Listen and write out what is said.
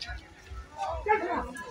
じゃあじゃあ。